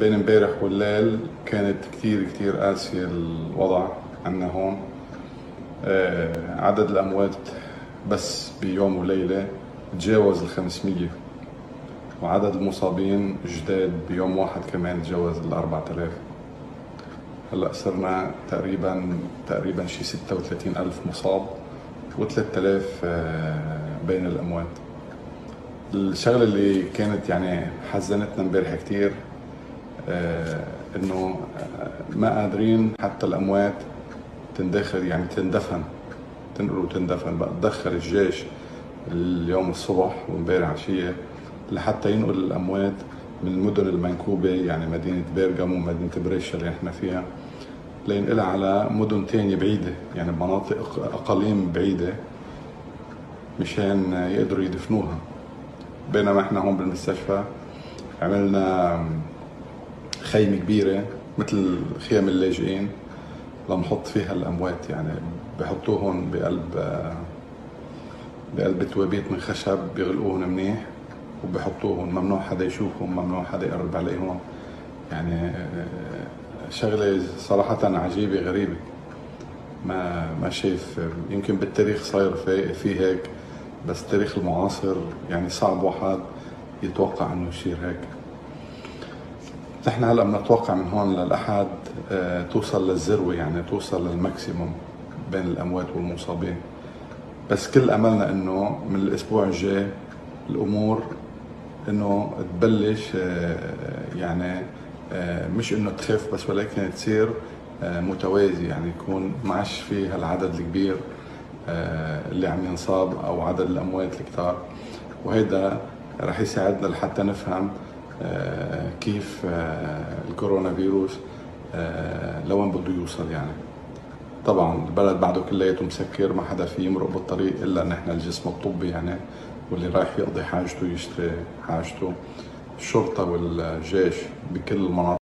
بين امبارح والليل كانت كتير كتير قاسية الوضع عنا هون. آه، عدد الأموات بس بيوم وليلة تجاوز ال 500 وعدد المصابين جداد بيوم واحد كمان تجاوز ال 4000 هلأ صرنا تقريبا تقريبا شي 36 ألف مصاب و3000 بين الأموات. الشغلة اللي كانت يعني حزنتنا امبارح كثير آه إنه ما قادرين حتى الأموات تندخل يعني تندفن تنقل وتندفن. بقى تدخل الجيش اليوم الصبح وامبارح عشية لحتى ينقل الأموات من المدن المنكوبة يعني مدينة بيرغامو ومدينه بريشا اللي إحنا فيها لينقلها على مدن تانية بعيدة يعني مناطق أقاليم بعيدة مشان يقدروا يدفنوها. بينما إحنا هون بالمستشفى عملنا خيمة كبيرة مثل خيام اللاجئين لنحط فيها الأموات يعني بحطوهم بقلب بقلب توابيت من خشب بيغلقوهم منيح وبحطوهم ممنوع حدا يشوفهم ممنوع حدا يقرب عليهم. يعني شغلة صراحة عجيبة غريبة. ما ما شايف. يمكن بالتاريخ صاير في, في هيك بس التاريخ المعاصر يعني صعب واحد يتوقع إنه يصير هيك. نحن هلا بنتوقع من هون للأحد آه توصل للذروه يعني توصل للماكسيموم بين الأموات والمصابين. بس كل أملنا إنه من الأسبوع الجاي الأمور إنه تبلش آه يعني آه مش إنه تخف بس ولكن تصير متوازي يعني يكون ما عادش في هالعدد الكبير اللي عم ينصاب أو عدد الأموات الكتار. وهيدا رح يساعدنا لحتى نفهم كيف الكورونا فيروس لوين بده يوصل يعني. طبعا البلد بعده كلياته مسكر ما حدا في يمرق بالطريق إلا نحن الجسم الطبي يعني واللي رايح يقضي حاجته يشتري حاجته. الشرطة والجيش بكل المناطق